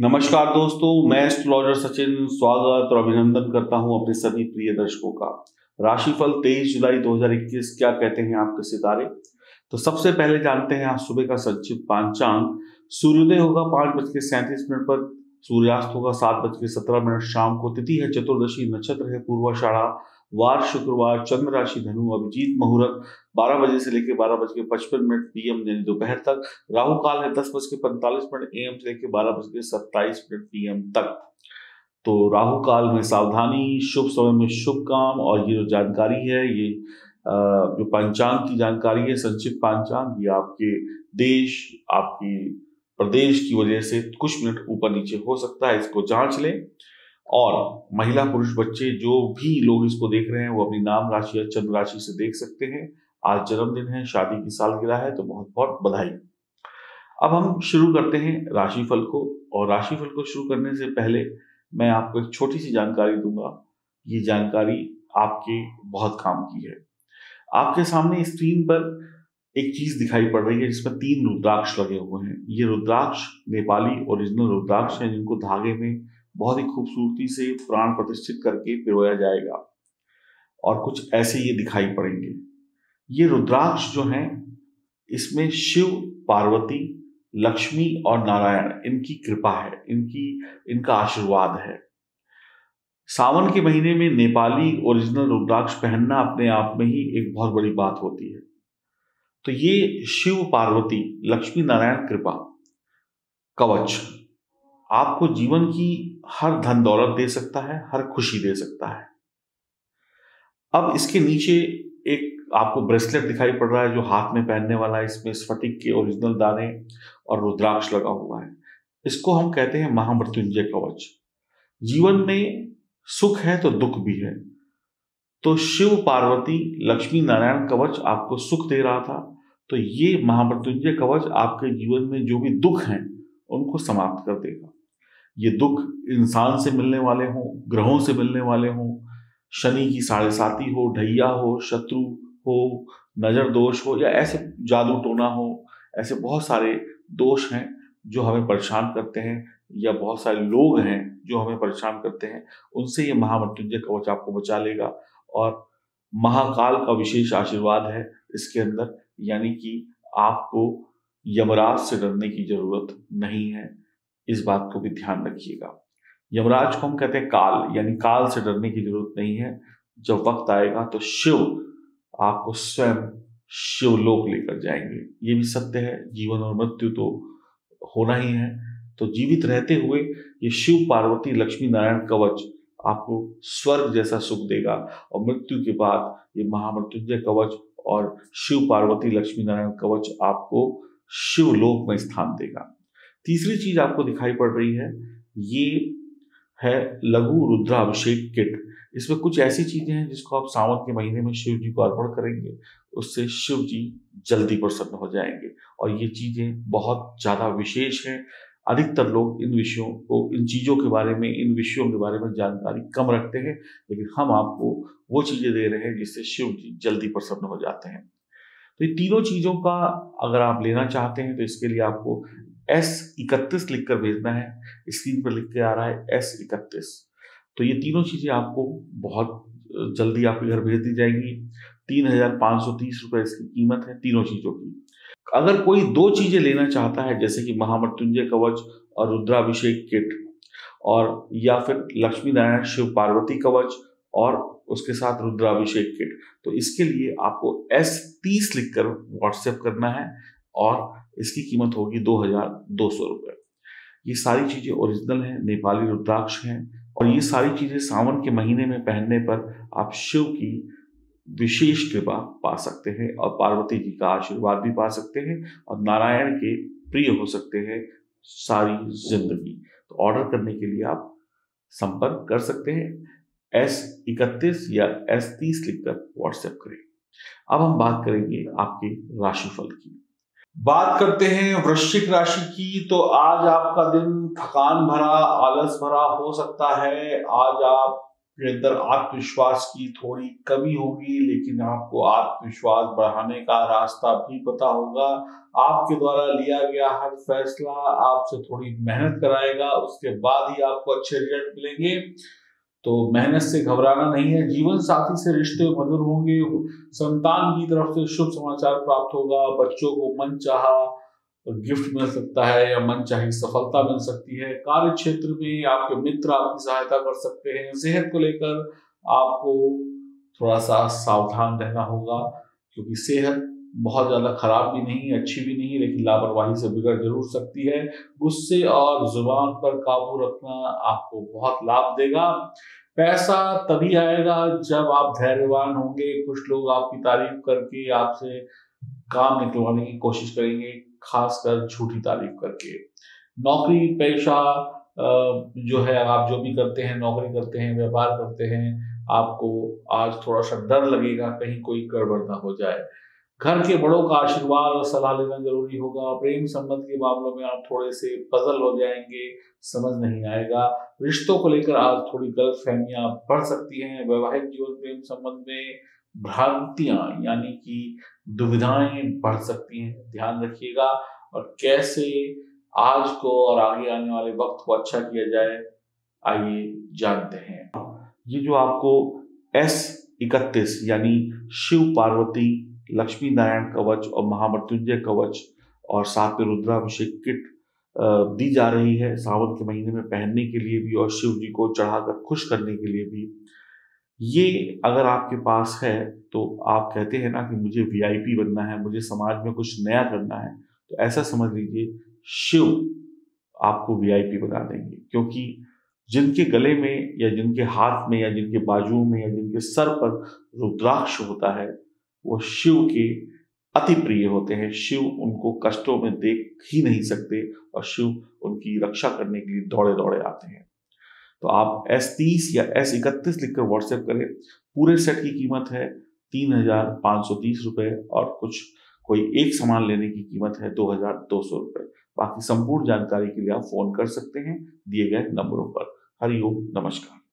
नमस्कार दोस्तों, मैं एस्ट्रोलॉजर सचिन, स्वागत और अभिनंदन करता हूँ अपने सभी प्रिय दर्शकों का। राशिफल 23 जुलाई 2021 क्या कहते हैं आपके सितारे? तो सबसे पहले जानते हैं आज सुबह का संक्षिप्त पांचांग। सूर्योदय होगा पाँच बज के सैंतीस मिनट पर, सूर्यास्त होगा सात बज के सत्रह मिनट। शाम को तिथि है चतुर्दशी, नक्षत्र है पूर्वाषाढ़ा। वार, शुक्रवार, चंद्र राशि, धनु, अभिजीत मुहूर्त, बारह बजे से लेकर बारह बज के पचपन मिनट पीएम यानी दोपहर तक। राहु काल है दस बज के पैंतालीस मिनट एम से लेकर बारह बज के सत्ताईस मिनट पीएम तक। तो राहु काल में सावधानी, शुभ समय में शुभ काम और ये जो जानकारी है, ये जो पंचांग की जानकारी है, संक्षिप्त पंचांग, ये आपके देश, आपकी प्रदेश की वजह से कुछ मिनट ऊपर नीचे हो सकता है, इसको जाँच लें। और महिला पुरुष बच्चे जो भी लोग इसको देख रहे हैं, वो अपनी नाम राशि या चंद्र राशि से देख सकते हैं। आज जन्मदिन है, शादी की सालगिरह है तो बहुत बहुत बधाई। अब हम शुरू करते हैं राशिफल को और राशिफल को शुरू करने से पहले मैं आपको एक छोटी सी जानकारी दूँगा। ये जानकारी आपके बहुत काम की है। आपके सामने स्क्रीन पर एक चीज़ दिखाई पड़ रही है जिसमें तीन रुद्राक्ष लगे हुए हैं। ये रुद्राक्ष नेपाली ओरिजिनल रुद्राक्ष है, जिनको धागे में बहुत ही खूबसूरती से प्राण प्रतिष्ठित करके पिरोया जाएगा। और कुछ ऐसे ये दिखाई पड़ेंगे। ये रुद्राक्ष जो हैं, इसमें शिव, पार्वती, लक्ष्मी और नारायण, इनकी कृपा है, इनकी, इनका आशीर्वाद है। सावन के महीने में नेपाली ओरिजिनल रुद्राक्ष पहनना अपने आप में ही एक बहुत बड़ी बात होती है। तो ये शिव, पार्वती, लक्ष्मी, नारायण कृपा, कवच आपको जीवन की हर धन दौलत दे सकता है, हर खुशी दे सकता है। अब इसके नीचे एक आपको ब्रेसलेट दिखाई पड़ रहा है जो हाथ में पहनने वाला है, इसमें स्फटिक के ओरिजिनल दाने और रुद्राक्ष लगा हुआ है। इसको हम कहते हैं महामृत्युंजय कवच। जीवन में सुख है तो दुख भी है। तो शिव पार्वती लक्ष्मी नारायण कवच आपको सुख दे रहा था तो ये महामृत्युंजय कवच आपके जीवन में जो भी दुख हैं, उनको समाप्त कर देगा। ये दुख इंसान से मिलने वाले हों, ग्रहों से मिलने वाले हों, शनि की साढ़े साथी हो, ढैया हो, शत्रु हो, नज़र दोष हो, या ऐसे जादू टोना हो, ऐसे बहुत सारे दोष हैं जो हमें परेशान करते हैं, या बहुत सारे लोग हैं जो हमें परेशान करते हैं, उनसे ये महामृत्युंजय कवच आपको बचा लेगा। और महाकाल का विशेष आशीर्वाद है इसके अंदर, यानी कि आपको यमराज से डरने की ज़रूरत नहीं है। इस बात को भी ध्यान रखिएगा। यमराज को हम कहते हैं काल, यानी काल से डरने की ज़रूरत नहीं है। जब वक्त आएगा तो शिव आपको स्वयं शिवलोक लेकर जाएँगे। ये भी सत्य है, जीवन और मृत्यु तो होना ही है। तो जीवित रहते हुए ये शिव पार्वती लक्ष्मी नारायण कवच आपको स्वर्ग जैसा सुख देगा और मृत्यु के बाद ये महामृत्युंजय कवच और शिव पार्वती लक्ष्मी नारायण कवच आपको शिवलोक में स्थान देगा। तीसरी चीज़ आपको दिखाई पड़ रही है, ये है लघु रुद्राभिषेक किट। इसमें कुछ ऐसी चीज़ें हैं जिसको आप सावन के महीने में शिव जी को अर्पण करेंगे, उससे शिव जी जल्दी प्रसन्न हो जाएँगे। और ये चीज़ें बहुत ज़्यादा विशेष हैं। अधिकतर लोग इन विषयों को, इन चीज़ों के बारे में, इन विषयों के बारे में जानकारी कम रखते हैं, लेकिन हम आपको वो चीज़ें दे रहे हैं जिससे शिव जी जल्दी प्रसन्न हो जाते हैं। तो ये तीनों चीज़ों का अगर आप लेना चाहते हैं तो इसके लिए आपको एस इकतीस लिखकर भेजना है स्क्रीन पर लिख के आ रहा है एस इकतीस। तो ये तीनों चीज़ें आपको बहुत जल्दी आपके घर भेज दी जाएँगी। तीन हज़ार पाँच सौ तीस रुपये इसकी कीमत है तीनों चीज़ों की। अगर कोई दो चीज़ें लेना चाहता है, जैसे कि महामृत्युंजय कवच और रुद्राभिषेक किट, और, या फिर लक्ष्मी नारायण शिव पार्वती कवच और उसके साथ रुद्राभिषेक किट तो इसके लिए आपको एस तीस लिखकर व्हाट्सएप करना है और इसकी कीमत होगी दो हज़ार दो सौ रुपये ये सारी चीज़ें ओरिजिनल हैं, नेपाली रुद्राक्ष हैं, और ये सारी चीज़ें सावन के महीने में पहनने पर आप शिव की विशेष कृपा पा सकते हैं, और पार्वती जी का आशीर्वाद भी पा सकते हैं, और नारायण के प्रिय हो सकते हैं सारी ज़िंदगी। तो ऑर्डर करने के लिए आप संपर्क कर सकते हैं एस इकतीस या एस तीस लिखकर व्हाट्सएप करें। अब हम बात करेंगे आपके राशिफल की। बात करते हैं वृश्चिक राशि की तो आज आपका दिन थकान भरा, आलस भरा हो सकता है। आज आप अंदर आत्मविश्वास की थोड़ी कमी होगी, लेकिन आपको आत्मविश्वास बढ़ाने का रास्ता भी पता होगा। आपके द्वारा लिया गया हर फैसला आपसे थोड़ी मेहनत कराएगा, उसके बाद ही आपको अच्छे रिज़ल्ट मिलेंगे। तो मेहनत से घबराना नहीं है, जीवन साथी से रिश्ते मधुर होंगे, संतान की तरफ़ से शुभ समाचार प्राप्त होगा, बच्चों को मन चाह गिफ्ट मिल सकता है या मन चाहे सफलता मिल सकती है। कार्य क्षेत्र में आपके मित्र आपकी सहायता कर सकते हैं। सेहत को लेकर आपको थोड़ा सा सावधान रहना होगा, क्योंकि सेहत बहुत ज़्यादा खराब भी नहीं, अच्छी भी नहीं, लेकिन लापरवाही से बिगड़ ज़रूर सकती है। गुस्से और ज़ुबान पर काबू रखना आपको बहुत लाभ देगा। पैसा तभी आएगा जब आप धैर्यवान होंगे। कुछ लोग आपकी तारीफ़ करके आपसे काम निकलवाने की कोशिश करेंगे, खासकर झूठी तारीफ़ करके। नौकरी पेशा जो है, आप जो भी करते हैं, नौकरी करते हैं, व्यापार करते हैं, आपको आज थोड़ा सा डर लगेगा, कहीं कोई गड़बड़ ना हो जाए। घर के बड़ों का आशीर्वाद और सलाह लेना ज़रूरी होगा। प्रेम संबंध के मामलों में आप थोड़े से पजल हो जाएँगे, समझ नहीं आएगा। रिश्तों को लेकर आज थोड़ी गलत फहमियाँ बढ़ सकती हैं। वैवाहिक जीवन, प्रेम संबंध में भ्रांतियाँ, यानी कि दुविधाएँ बढ़ सकती हैं। ध्यान रखिएगा। और कैसे आज को और आगे आने वाले वक्त को अच्छा किया जाए, आइए जानते हैं। ये जो आपको एस इकतीस, यानी शिव पार्वती लक्ष्मी नारायण कवच और महामृत्युंजय कवच और साथ में रुद्राभिषेक किट दी जा रही है सावन के महीने में पहनने के लिए भी और शिव जी को चढ़ाकर खुश करने के लिए भी। ये अगर आपके पास है तो आप कहते हैं ना कि मुझे वीआईपी बनना है, मुझे समाज में कुछ नया करना है तो ऐसा समझ लीजिए, शिव आपको वीआईपी बना देंगे। क्योंकि जिनके गले में या जिनके हाथ में या जिनके बाजुओं में या जिनके सर पर रुद्राक्ष होता है वो शिव के अति प्रिय होते हैं। शिव उनको कष्टों में देख ही नहीं सकते और शिव उनकी रक्षा करने के लिए दौड़े दौड़े आते हैं। तो आप एस तीस या एस इकतीस लिखकर व्हाट्सएप करें। पूरे सेट की कीमत है तीन हज़ार पाँच सौ तीस रुपये और कुछ, कोई एक सामान लेने की कीमत है दो हज़ार दो सौ रुपये बाकी संपूर्ण जानकारी के लिए आप फ़ोन कर सकते हैं दिए गए नंबरों पर। हरिओम नमस्कार।